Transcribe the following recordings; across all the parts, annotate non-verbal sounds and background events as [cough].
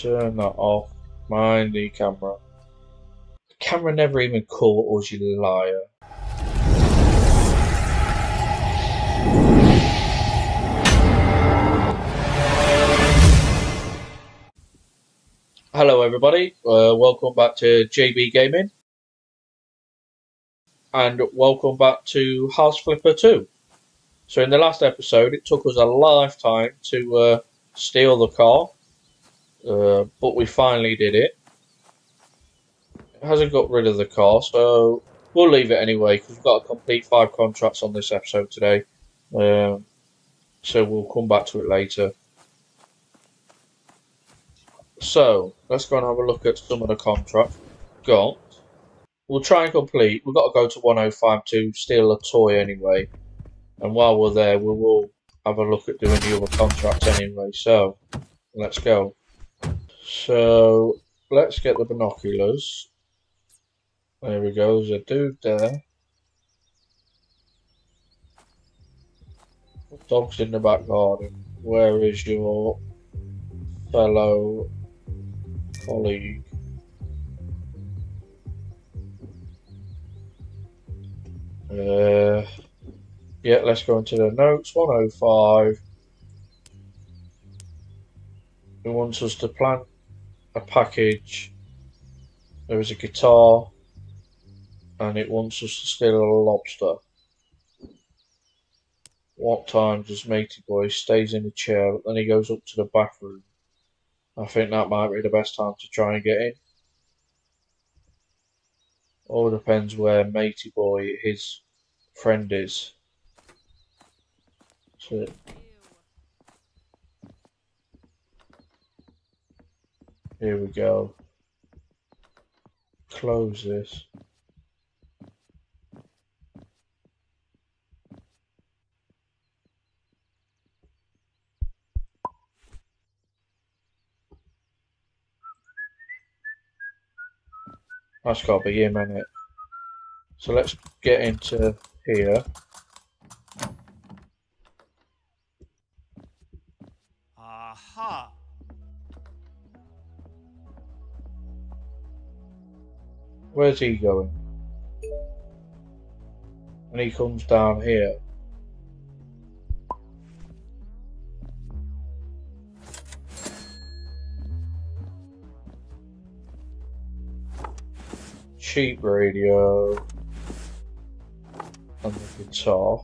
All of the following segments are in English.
Turn that off. Mind the camera. The camera never even caught us, you liar. Hello, everybody. Uh, welcome back to JB Gaming. And welcome back to House Flipper 2. So, in the last episode, it took us a lifetime to uh, steal the car, uh, but we finally did it. It hasn't got rid of the car, so we'll leave it anyway because we've got to complete five contracts on this episode today. Um, so, we'll come back to it later. So, let's go and have a look at some of the contracts got. We'll try and complete. We've got to go to 105 to steal a toy anyway. And while we're there, we will have a look at doing the other contracts anyway. So, let's go. So, let's get the binoculars. There we go. There's a dude there. Dog's in the back garden. Where is your fellow colleague. Uh, yeah, let's go into the notes. 105. It wants us to plant a package. There is a guitar. And it wants us to steal a lobster. What time does Matey Boy stays in the chair, but then he goes up to the bathroom? I think that might be the best time to try and get in. All depends where Matey Boy, his friend, is. So, here we go. Close this. That's got to be him, isn't it? So let's get into here. Where's he going? And he comes down here. cheap radio and the guitar.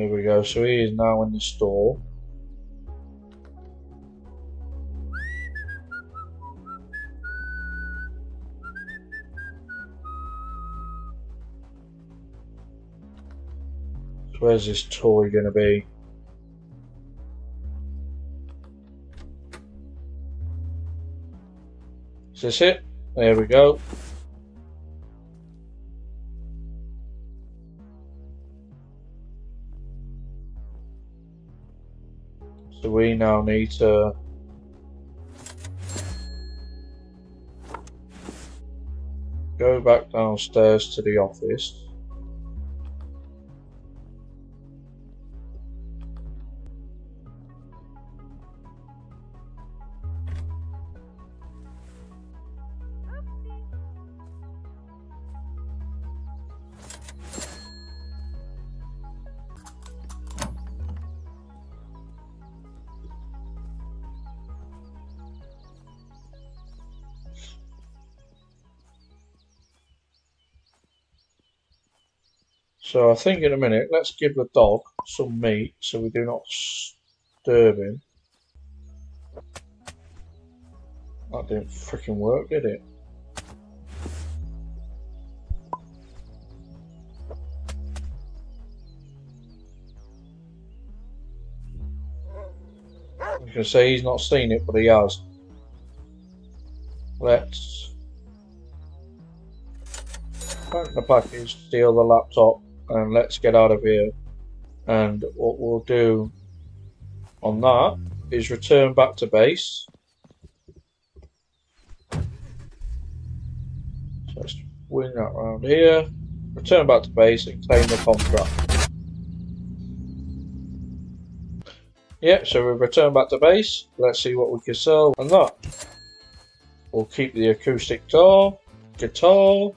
There we go, so he is now in the store. So where's this toy going to be? Is this it? There we go. Now need to go back downstairs to the office. So I think in a minute, let's give the dog some meat so we do not disturb him. That didn't freaking work, did it? You can say he's not seen it, but he has. Let's pack the package, steal the laptop, and let's get out of here. And what we'll do on that is return back to base. So let's wing that round here. return back to base and claim the contract. Yep, so we return back to base. Let's see what we can sell and that. We'll keep the acoustic guitar, guitar,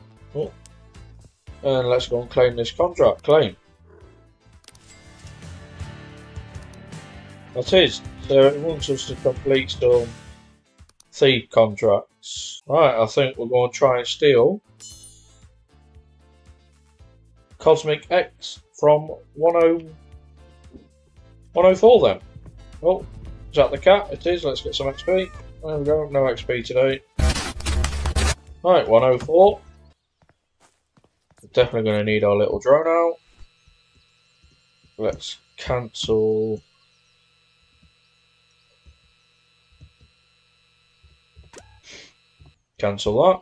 and let's go and claim this contract. Claim. That is. So it wants us to complete some thief contracts. Right, I think we're going to try and steal Cosmic X from 10, 104 then. Oh, is that the cat? It is. Let's get some XP. There we go. No XP today. Right, 104. Definitely going to need our little drone out. Let's cancel Cancel that.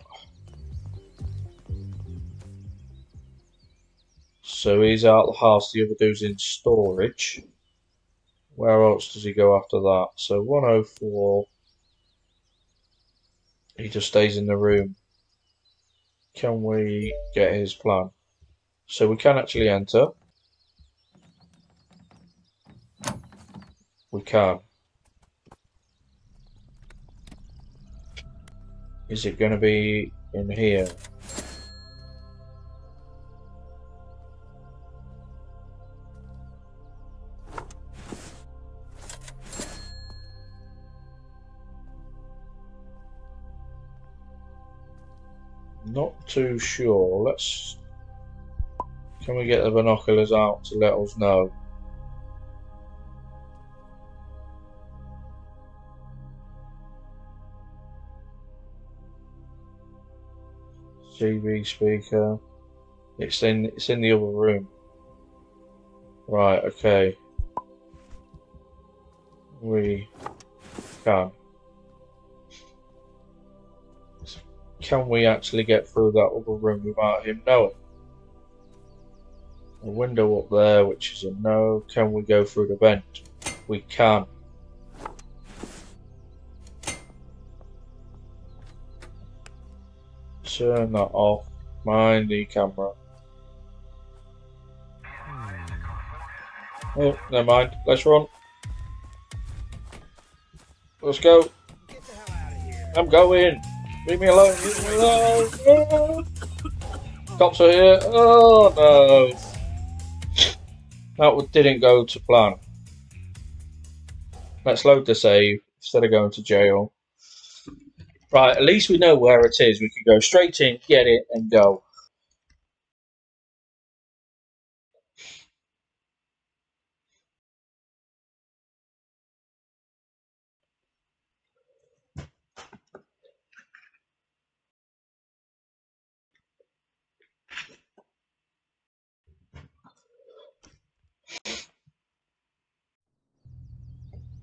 So he's out the house, the other dude's in storage. Where else does he go after that? So 104. He just stays in the room. Can we get his plan? So we can actually enter. We can. Is it going to be in here? Too sure. Let's... Can we get the binoculars out to let us know? TV speaker. It's in it's in the other room. Right, okay. We can. Can we actually get through that other room without him knowing? A window up there, which is a no. Can we go through the vent? We can. Turn that off. Mind the camera. Oh, never mind. Let's run. Let's go. I'm going. Leave me alone. Leave me alone. [laughs] Cops are here. Oh no. That didn't go to plan. Let's load the save instead of going to jail. Right, at least we know where it is. We can go straight in, get it, and go.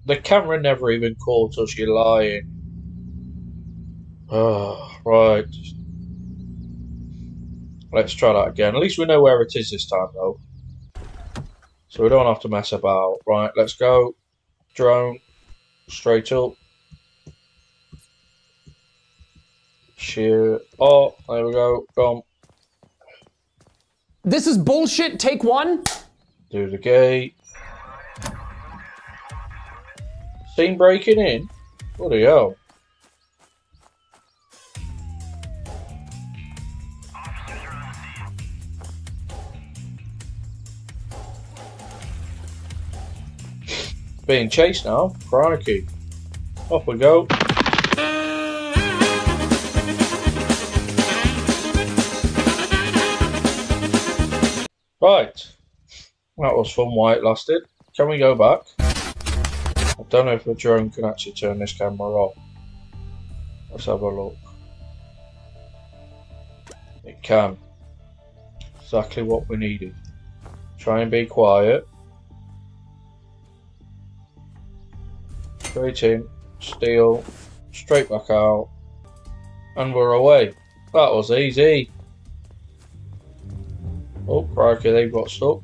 The camera never even caught us, you're lying. Oh, right. Let's try that again. At least we know where it is this time, though. So we don't have to mess about. Right, let's go. Drone. Straight up. Sheer. Oh, there we go. Come. This is bullshit. Take one. Do the gate. Scene breaking in? What Bloody hell. Being chased now. Crikey. Off we go. Right. That was fun while it lasted. Can we go back? Don't know if the drone can actually turn this camera off. Let's have a look. It can. Exactly what we needed. Try and be quiet. Straight in, steal, straight back out, and we're away. That was easy. Oh, crikey, they've got stuck.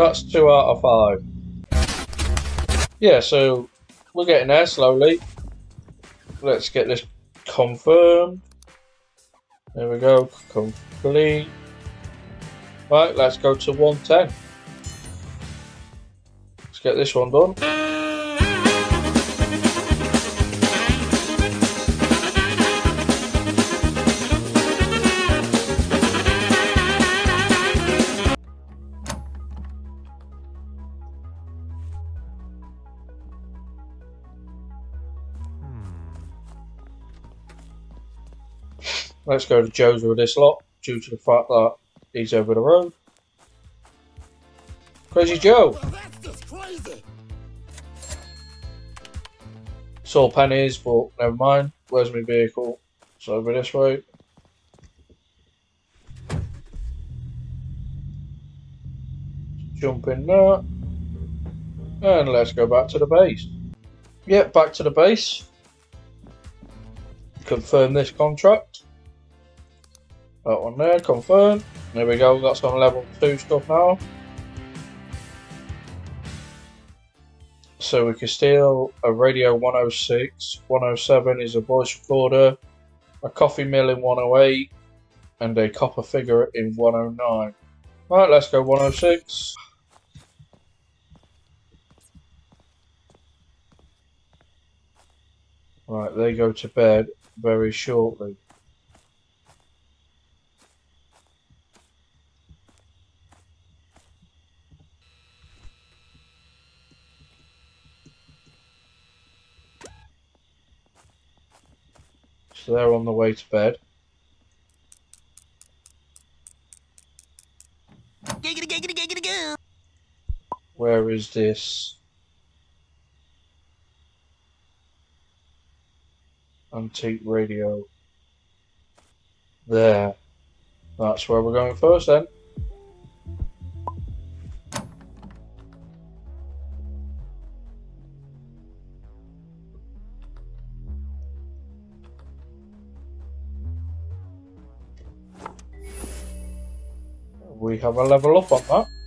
That's two out of five. Yeah, so we're getting there slowly. Let's get this confirmed. There we go, complete. Right, let's go to 110. Let's get this one done. Let's go to Joe's with this lot, due to the fact that he's over the road. Crazy Joe. Well, that's just crazy. Saw pennies, but never mind. Where's my vehicle? It's over this way. Jump in there. And let's go back to the base. Yep, back to the base. Confirm this contract. That one there, confirm. There we go, we've got some level 2 stuff now. So we can steal a radio 106, 107 is a voice recorder, a coffee mill in 108, and a copper figure in 109. Right, let's go 106. Right, they go to bed very shortly. So they're on the way to bed. Where is this? Antique radio. There. That's where we're going first then. We have a level up on that.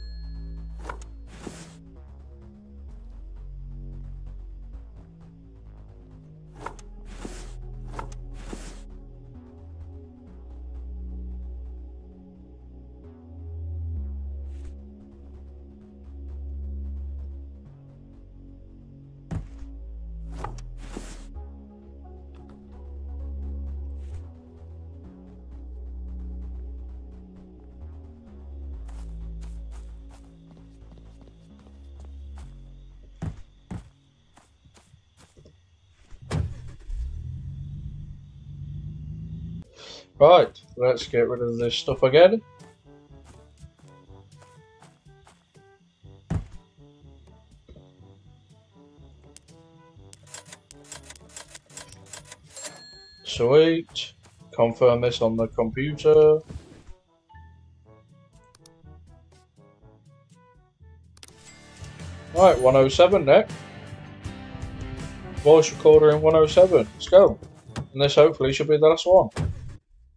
Right, let's get rid of this stuff again. Sweet. Confirm this on the computer. Right, 107 next. Voice recorder in 107. Let's go. And this hopefully should be the last one.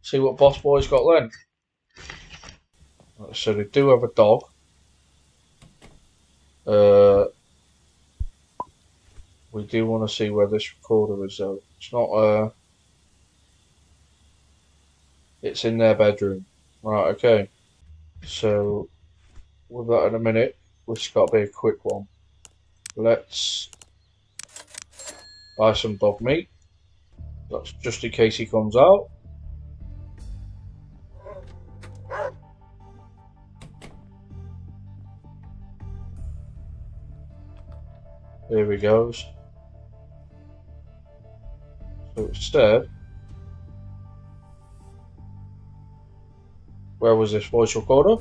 See what Boss Boy's got then. So they do have a dog. Uh, we do want to see where this recorder is though. It's not uh it's in their bedroom. Right, okay. So with that in a minute, this has got to be a quick one. Let's buy some dog meat. That's just in case he comes out. There he goes. So instead, where was this voice recorder?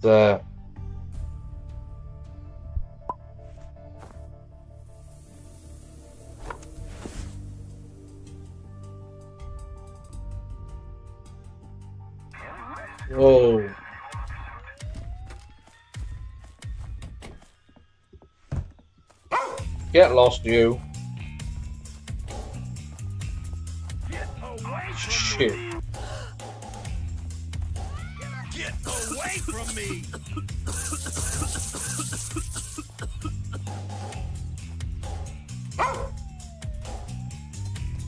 There. Get lost, you. shit. Get away from me!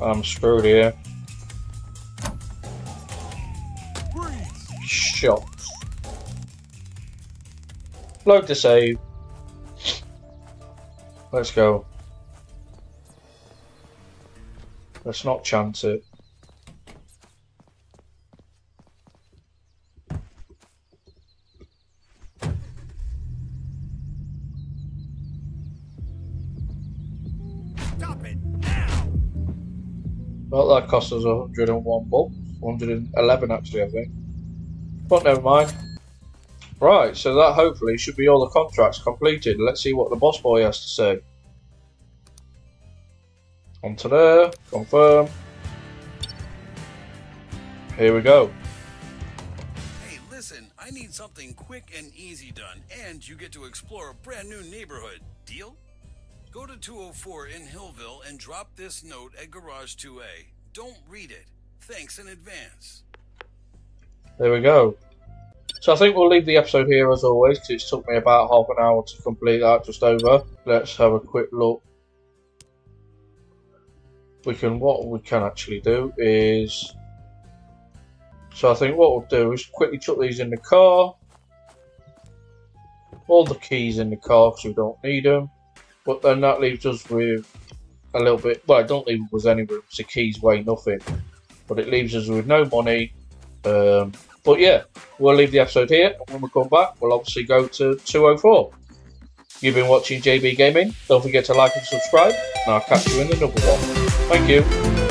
I'm screwed here. Shots. Load to save. Let's go. Let's not chance it. Stop it now! Well, that cost us 101 bucks. 111 actually, I think. But never mind. Right, so that hopefully should be all the contracts completed. Let's see what the boss boy has to say. Onto there, confirm. Here we go. Hey, listen, I need something quick and easy done, and you get to explore a brand new neighborhood. Deal? Go to 204 in Hillville and drop this note at Garage 2A. Don't read it. Thanks in advance. There we go. So I think we'll leave the episode here as always because it took me about half an hour to complete that, just over. Let's have a quick look. We can what we can actually do is. So I think what we'll do is quickly chuck these in the car. All the keys in the car because we don't need them. But then that leaves us with a little bit. Well, I don't leave us any room. So keys weigh nothing. But it leaves us with no money. Um, but yeah, we'll leave the episode here. When we come back, we'll obviously go to 204. You've been watching JB Gaming. Don't forget to like and subscribe. And I'll catch you in another one. Thank you.